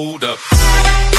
hold up.